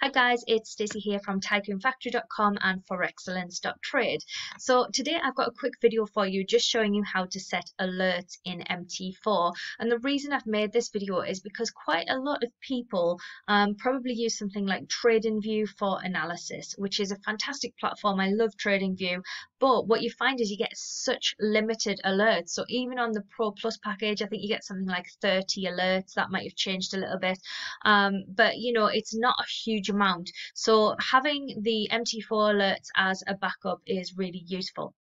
Hi guys, it's Stacey here from tycoonfactory.com and forexcellence.trade. So today I've got a quick video for you just showing you how to set alerts in MT4. And the reason I've made this video is because quite a lot of people um, probably use something like TradingView for analysis, which is a fantastic platform. I love TradingView, but what you find is you get such limited alerts. So even on the Pro Plus package, I think you get something like 30 alerts. That might have changed a little bit. Um, but you know, it's not a huge amount. So having the MT4 alerts as a backup is really useful.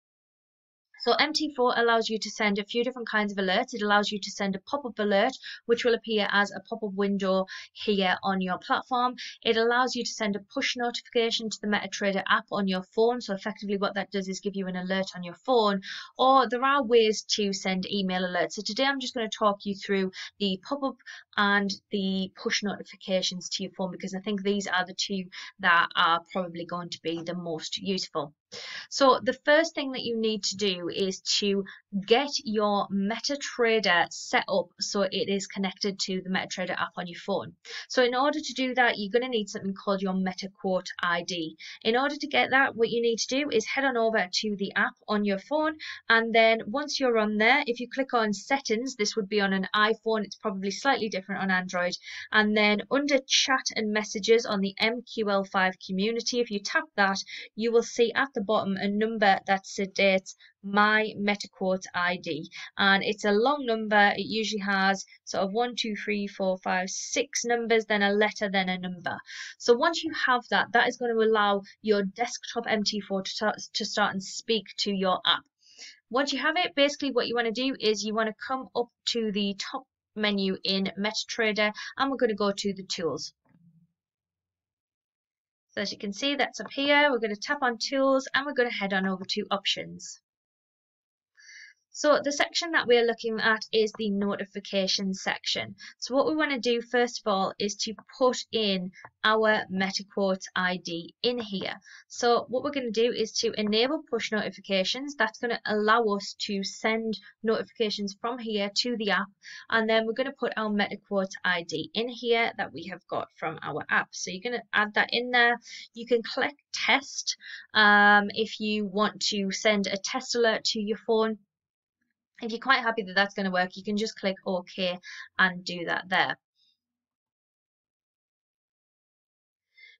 So MT4 allows you to send a few different kinds of alerts. It allows you to send a pop-up alert, which will appear as a pop-up window here on your platform. It allows you to send a push notification to the MetaTrader app on your phone. So effectively what that does is give you an alert on your phone. Or there are ways to send email alerts. So today I'm just going to talk you through the pop-up and the push notifications to your phone because I think these are the two that are probably going to be the most useful. So the first thing that you need to do is to get your MetaTrader set up so it is connected to the MetaTrader app on your phone. So in order to do that, you're going to need something called your MetaQuote ID. In order to get that, what you need to do is head on over to the app on your phone and then once you're on there, if you click on settings, this would be on an iPhone, it's probably slightly different on Android, and then under chat and messages on the MQL5 community, if you tap that, you will see at the the bottom a number that states my MetaQuote ID and it's a long number. It usually has sort of one two three four five six numbers then a letter then a number. So once you have that that is going to allow your desktop MT4 to to start and speak to your app. Once you have it basically what you want to do is you want to come up to the top menu in MetaTrader and we're going to go to the tools so as you can see, that's up here. We're going to tap on Tools and we're going to head on over to Options. So the section that we're looking at is the notifications section. So what we want to do first of all is to put in our MetaQuote ID in here. So what we're going to do is to enable push notifications. That's going to allow us to send notifications from here to the app. And then we're going to put our MetaQuote ID in here that we have got from our app. So you're going to add that in there. You can click test um, if you want to send a test alert to your phone if you're quite happy that that's going to work, you can just click OK and do that there.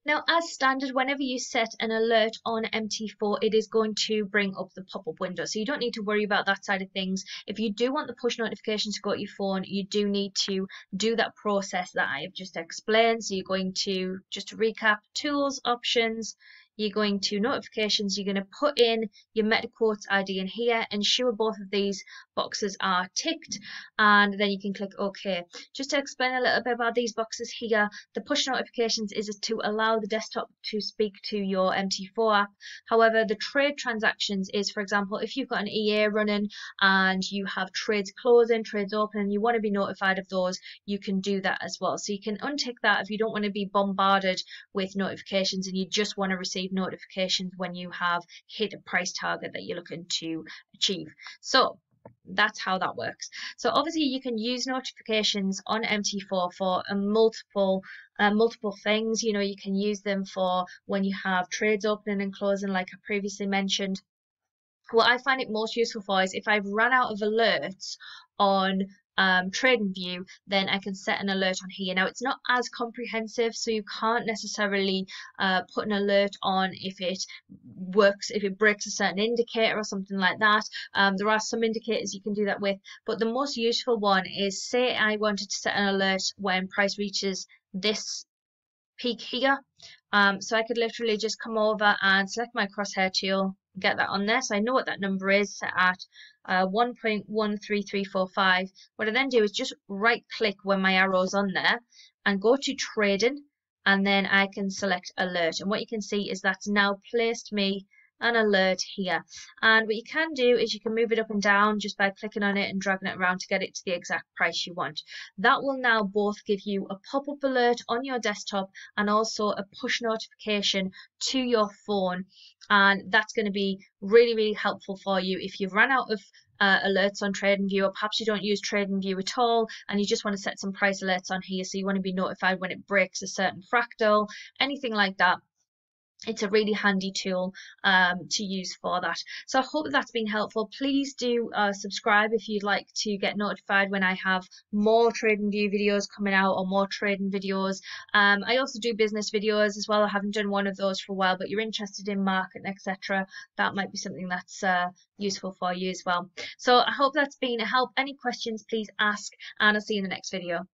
Now, as standard, whenever you set an alert on MT4, it is going to bring up the pop-up window. So you don't need to worry about that side of things. If you do want the push notifications to go to your phone, you do need to do that process that I have just explained. So you're going to, just to recap, tools, options, you're going to notifications, you're going to put in your MetaQuote ID in here, ensure both of these boxes are ticked, and then you can click OK. Just to explain a little bit about these boxes here, the push notifications is to allow the desktop to speak to your MT4 app. However, the trade transactions is, for example, if you've got an EA running and you have trades closing, trades open, and you want to be notified of those, you can do that as well. So you can untick that if you don't want to be bombarded with notifications and you just want to receive receive notifications when you have hit a price target that you're looking to achieve. So that's how that works. So obviously you can use notifications on MT4 for a multiple uh, multiple things. You know, you can use them for when you have trades opening and closing, like I previously mentioned. What I find it most useful for is if I've run out of alerts on um, TradingView, then I can set an alert on here. Now it's not as comprehensive, so you can't necessarily uh, put an alert on if it works, if it breaks a certain indicator or something like that. Um, there are some indicators you can do that with, but the most useful one is say I wanted to set an alert when price reaches this peak here. Um, so I could literally just come over and select my crosshair tool, get that on there. So I know what that number is set at uh, 1.13345. What I then do is just right click when my arrow's on there and go to trading and then I can select alert. And what you can see is that's now placed me an alert here. And what you can do is you can move it up and down just by clicking on it and dragging it around to get it to the exact price you want. That will now both give you a pop-up alert on your desktop and also a push notification to your phone. And that's going to be really, really helpful for you if you've run out of uh, alerts on TradingView, or perhaps you don't use TradingView at all and you just want to set some price alerts on here so you want to be notified when it breaks a certain fractal, anything like that it's a really handy tool um, to use for that. So I hope that's been helpful. Please do uh, subscribe if you'd like to get notified when I have more TradingView videos coming out or more trading videos. Um, I also do business videos as well. I haven't done one of those for a while, but you're interested in market, etc. That might be something that's uh, useful for you as well. So I hope that's been a help. Any questions, please ask, and I'll see you in the next video.